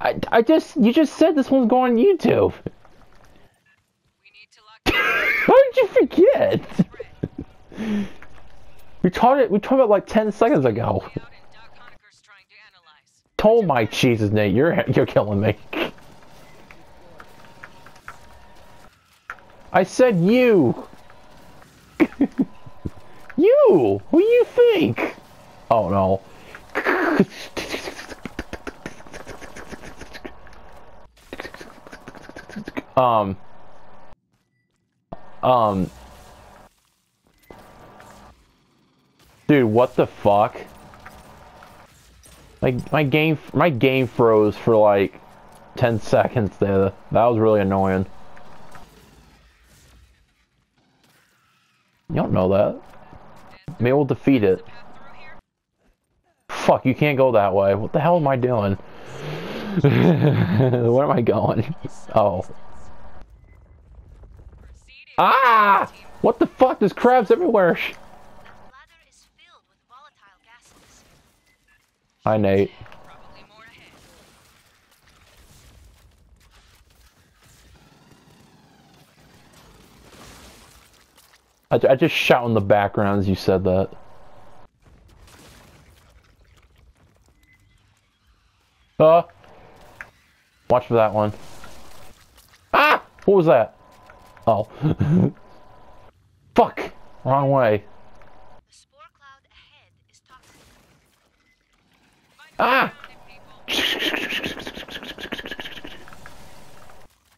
I, I just, you just said this one's going on YouTube. We need to lock How did you forget? we taught it, we talked about like 10 seconds ago. out and Doc Honeker's trying to. Oh my Jesus, Nate, you're, you're killing me. I said you. you. Who do you think? Oh no. um. Um. Dude, what the fuck? My my game my game froze for like 10 seconds there. That was really annoying. You don't know that. Maybe we'll defeat it. Fuck, you can't go that way. What the hell am I doing? Where am I going? Oh. Ah! What the fuck? There's crabs everywhere. Hi, Nate. I, I just shout in the background as you said that. Uh. Watch for that one. Ah! What was that? Oh. Wrong way. Ah!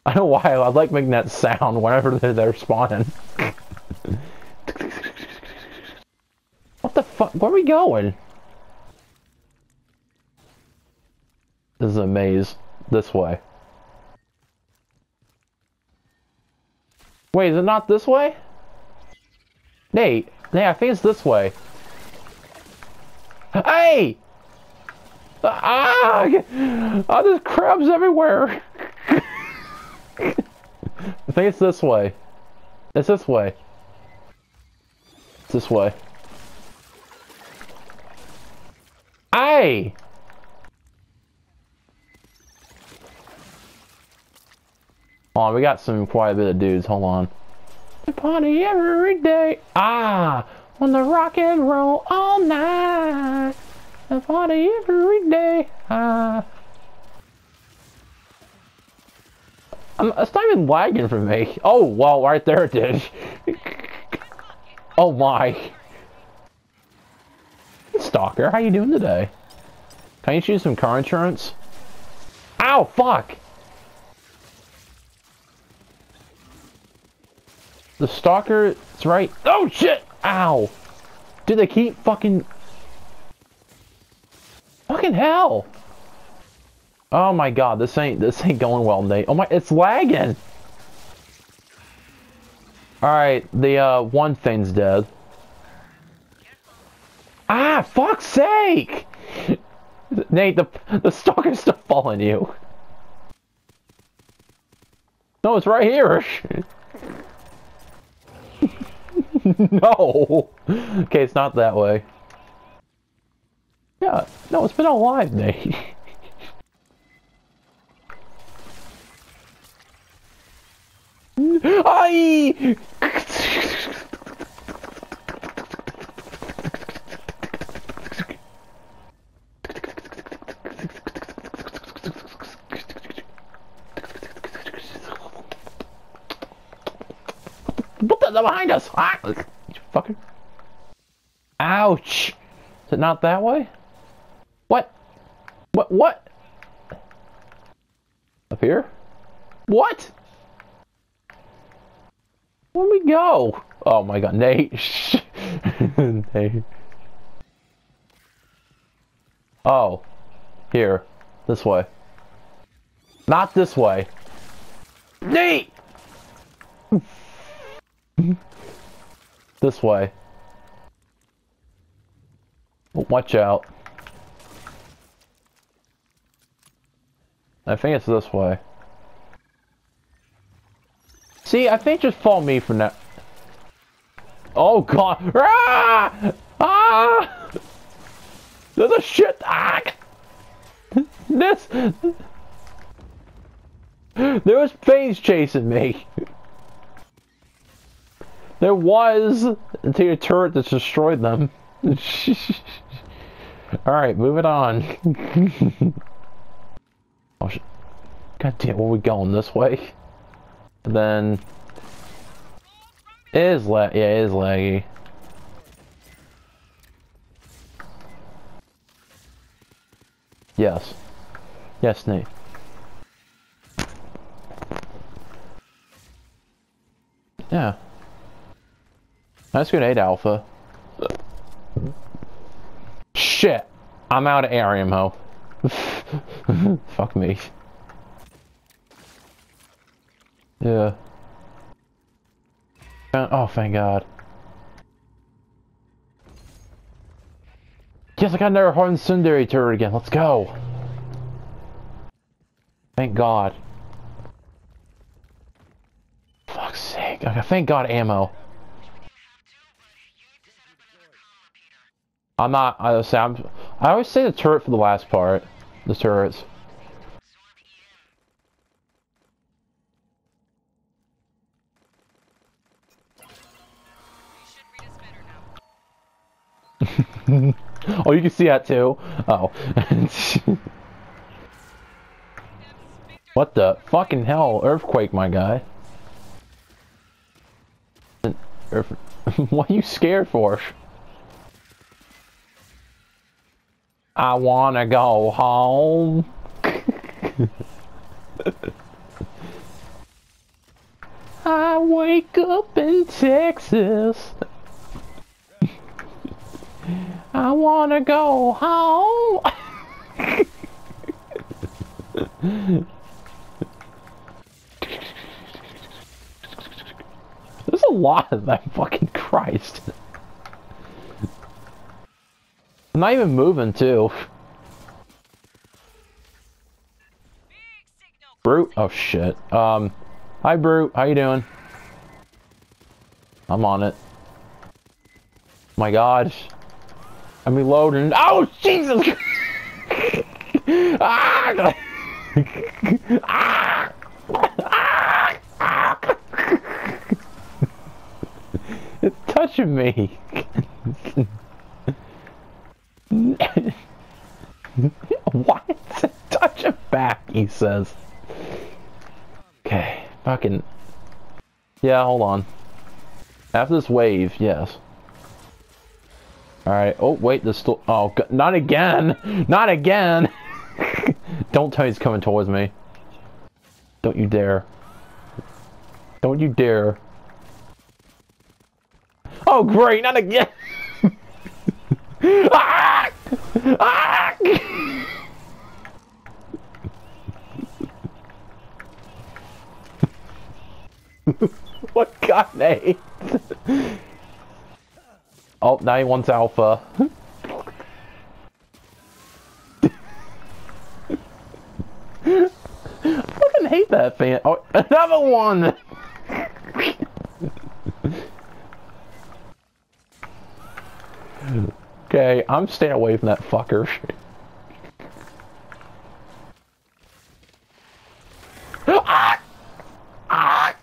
I don't know why I like making that sound whenever they're, they're spawning. what the fuck? Where are we going? This is a maze. This way. Wait, is it not this way? Nate, Nate, I think it's this way. Hey! Ah! Oh, there's crabs everywhere! I think it's this way. It's this way. It's this way. Aye! Oh, we got some quite a bit of dudes. Hold on. Party every day. Ah! On the rock and roll all night. I party every day. Ah. I'm, it's not even lagging for me. Oh, well, right there it did. oh my. Stalker, how you doing today? Can you choose some car insurance? Ow, fuck! The stalker, it's right. Oh shit! Ow! Dude, they keep fucking. Fucking hell! Oh my god, this ain't this ain't going well, Nate. Oh my, it's lagging. All right, the uh, one thing's dead. Ah, fuck's sake! Nate, the the stalker's still following you. No, it's right here. no. Okay, it's not that way. Yeah, no, it's been alive, Nate. Ay! What the, they're behind us? Ah! You fucker. Ouch! Is it not that way? What? What? What? Up here? What? Where'd we go? Oh my god, Nate. Nate. Oh. Here. This way. Not this way. Nate! this way. Watch out. I think it's this way. See, I think just follow me for now. Oh god! Ah! Ah! There's a shit. Ah! This. There was things chasing me. There was until your turret just destroyed them. Alright, moving on. oh, sh- God damn, where we going? This way? And then. It is lag. Yeah, it is laggy. Yes. Yes, Nate. Yeah. Nice grenade alpha. Shit! I'm out of air ammo. Fuck me. Yeah. Uh, Oh, thank God. Yes, I got another Hard Sundari turret again. Let's go. Thank God. Fuck's sake. Okay, thank God ammo. I'm not, I say, I'm, I always say the turret for the last part. The turrets. Oh, you can see that too? Oh. what the fucking hell? Earthquake, my guy. Earth... what are you scared for? I wanna go home. I wake up in Texas. I wanna go home. There's a lot of that fucking Christ. I'm not even moving too. Brute. Oh shit. Um, hi Brute. How you doing? I'm on it. My God. I'm reloading. Oh Jesus! ah! Ah! It's touching me. Why is it touching back? He says. Okay, fucking. Yeah, hold on. After this wave, yes. Alright, oh, wait, there's still. Oh, go- not again! Not again! Don't tell me he's coming towards me. Don't you dare. Don't you dare. Oh, great, not again! ah! Ah! what got me? oh, now he wants alpha. I fucking hate that fan. Oh, another one! okay, I'm staying away from that fucker. ah! Ah!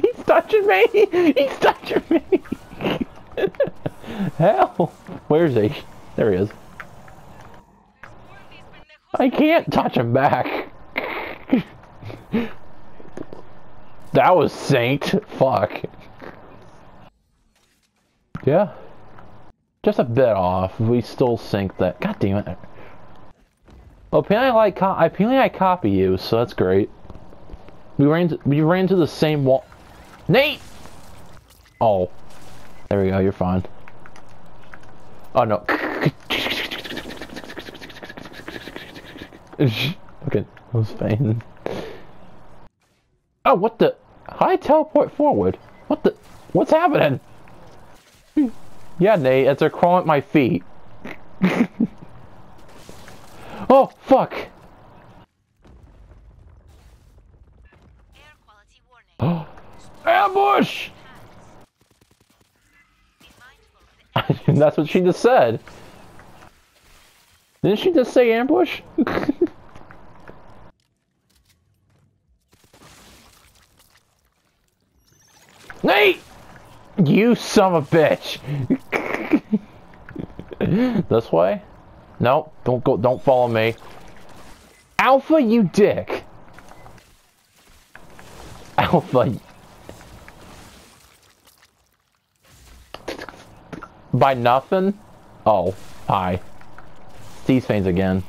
He's touching me! He's touching me! Hell! Where's he? There he is. I can't touch him back. that was Saint. Fuck. Yeah. Just a bit off. We still sync that. God damn it. Well, apparently I like. Apparently I copy you, so that's great. We ran. To, we ran to the same wall. Nate. Oh. There we go. You're fine. Oh no. okay, that was fine. Oh, what the? Hi, teleport forward. What the? What's happening? Yeah, Nate, it's a crawling at my feet. oh, fuck. Ambush! That's what she just said. Didn't she just say ambush? Nate! You son of a bitch! this way? No, don't go, don't follow me. Alpha, you dick! Alpha, By nothing? Oh, hi. These things again.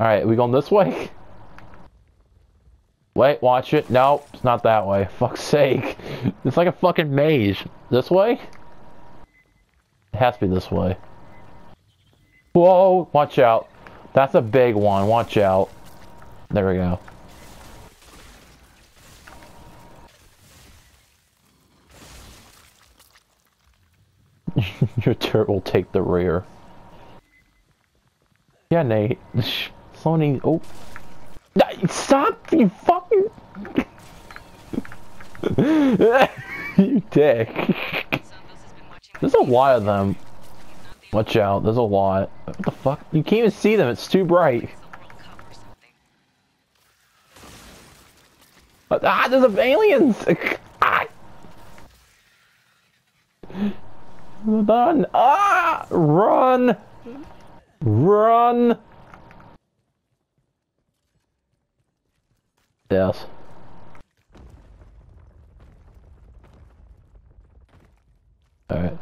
Alright, we going this way? Wait, watch it. No, it's not that way. Fuck's sake. It's like a fucking maze. This way? It has to be this way. Whoa, watch out. That's a big one. Watch out. There we go. Turret will take the rear. Yeah, Nate. Sony. Oh. Stop, you fucking. you dick. There's a lot of them. Watch out, there's a lot. What the fuck? You can't even see them, it's too bright. Ah, there's aliens! Run! Ah! Run! Run! Yes. Alright.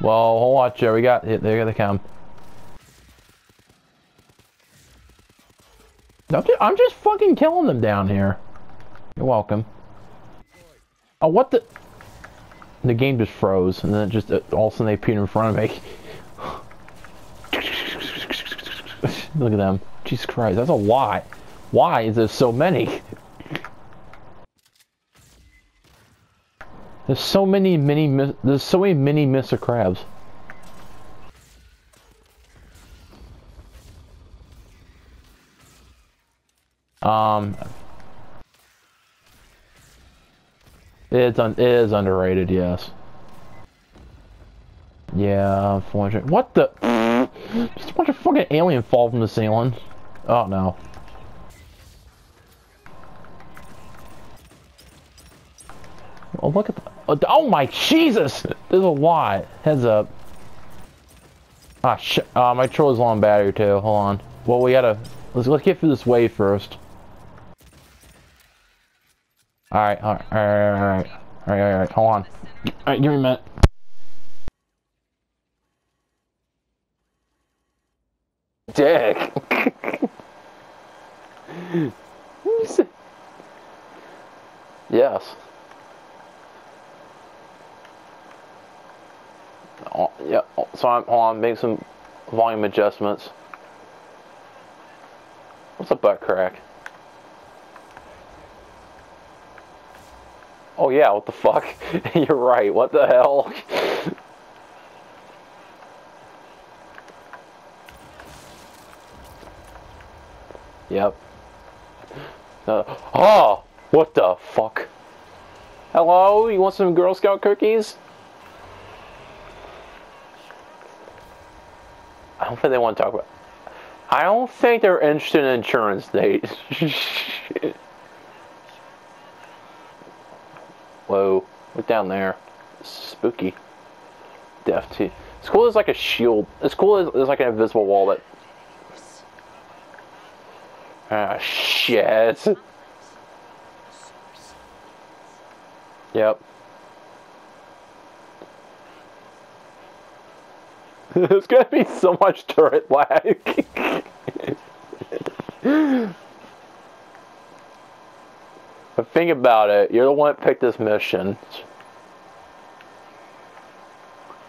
Well, hold on, Joe. We got it. There they come. I'm just, I'm just fucking killing them down here. You're welcome. Oh, what the? The game just froze, and then it just all of a sudden they appeared in front of me. Look at them. Jesus Christ, that's a lot. Why is there so many? There's so many mini. There's so many mini Mr. Krabs. Um, it's un it is underrated, yes. Yeah, unfortunately. What the? Just a bunch of fucking alien fall from the ceiling. Oh no. Oh look at the. Oh, oh my Jesus! There's a lot. Heads up. Ah shit. Uh, my troll is low on battery too. Hold on. Well, we gotta. Let's let's get through this wave first. Alright, alright, alright, alright, alright, alright, hold on. Alright, give me a minute. Dick! yes. Oh, yeah, oh, so I'm, hold on, make some volume adjustments. What's a butt crack? Oh yeah, what the fuck? You're right, what the hell? yep. Uh, oh! What the fuck? Hello? You want some Girl Scout cookies? I don't think they want to talk about... I don't think they're interested in insurance, Nate. Whoa, look down there. Spooky. Death too. It's cool as like a shield. It's cool as, as like an invisible wall that. Ah, shit. Yep. There's gonna be so much turret lag. But think about it, you're the one that picked this mission.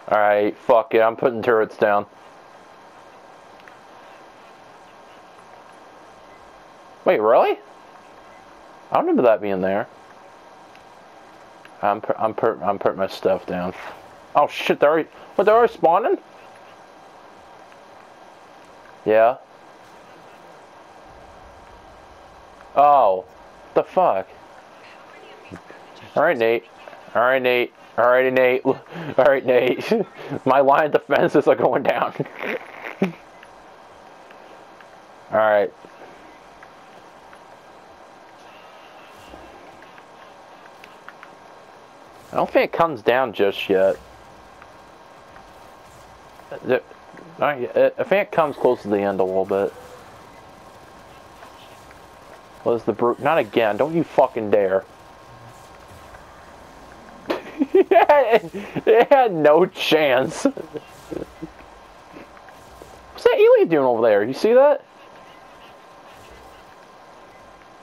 Alright, fuck it, I'm putting turrets down. Wait, really? I don't remember that being there. I'm I'm I'm putting my stuff down. Oh shit! They're already what? They're already spawning? Yeah. Oh, the fuck. Alright, Nate. Alright, Nate. All right, Nate. Alright, Nate. My line of defenses are going down. Alright. I don't think it comes down just yet. I think it comes close to the end a little bit. Was the brute? Not again! Don't you fucking dare! it had no chance. What's that alien doing over there? You see that?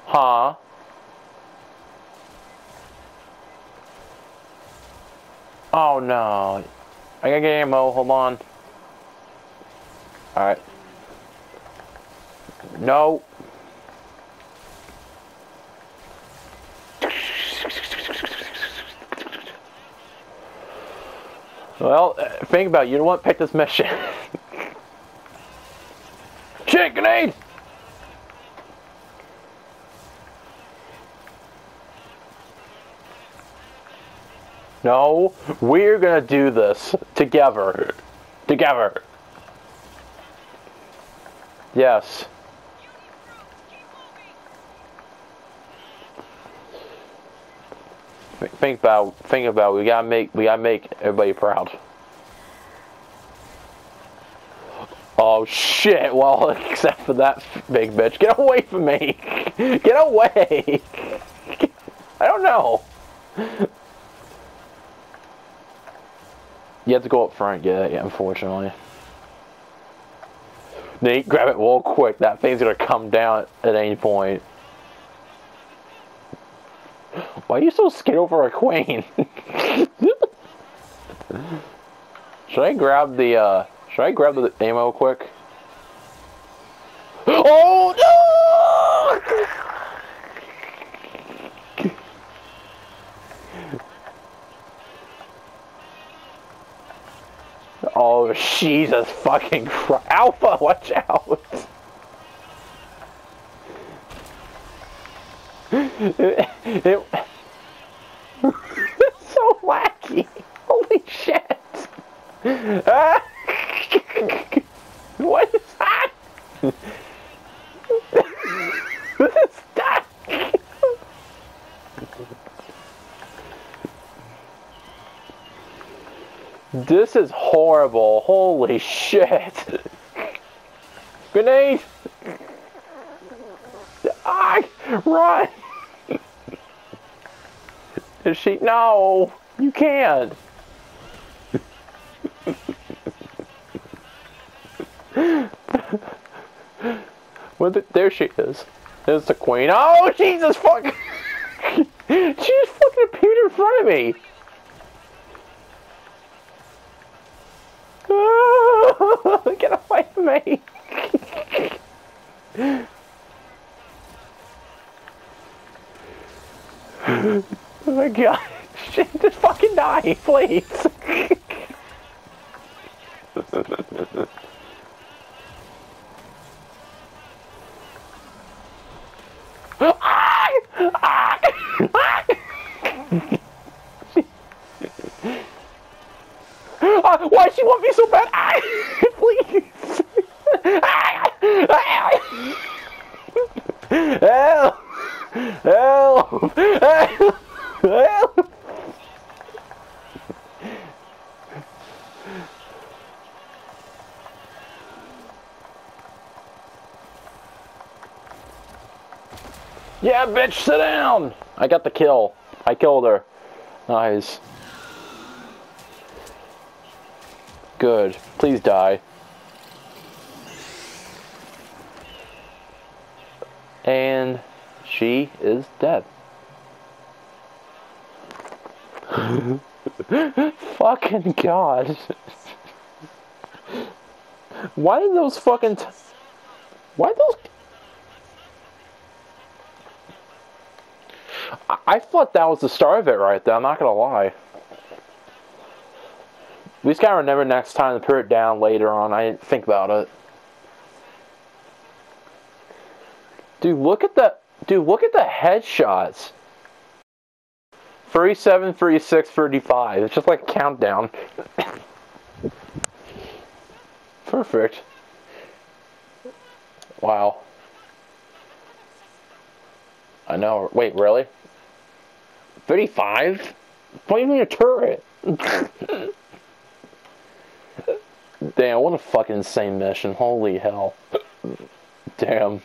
Huh? Oh no. I gotta get ammo, hold on. Alright. No. Well, uh, think about it. You don't want to pick this mission. Shit, grenade! No, we're gonna do this together. Together. Yes. Think- about, think about. We gotta make, we gotta make everybody proud. Oh shit! Well, except for that big bitch, get away from me! Get away! I don't know. You have to go up front, yeah, yeah, unfortunately. Nate, grab it real quick. That thing's gonna come down at any point. Why are you so scared over a queen? should I grab the, uh, should I grab the ammo quick? Oh no! Oh, Jesus fucking Christ. Alpha, watch out! It, it, it's so wacky. Holy shit! Ah! What is that? what is that? This is horrible. Holy shit. Grenade! Ah! Run! Is she? No! You can't! Th- there she is. There's the queen. Oh, Jesus fuck! she just fucking appeared in front of me! Get away from me! oh my god. Shit, just fucking die, please! Ah! Ah! Ah! Ah, why does she want me so bad? Ah, please! Ah, ah. Help! Help! Help! Help! Yeah, bitch, sit down! I got the kill. I killed her. Nice. Good. Please die. And she is dead. fucking god. Why did those fucking... Why those... I-, thought that was the start of it right there, I'm not gonna lie. We just gotta remember next time to put it down later on. I didn't think about it. Dude, look at the dude, look at the headshots. 37, 36, 35. It's just like a countdown. Perfect. Wow. I know. Wait, really? 35? What do you mean a turret? Damn, what a fucking insane mission. Holy hell. Damn.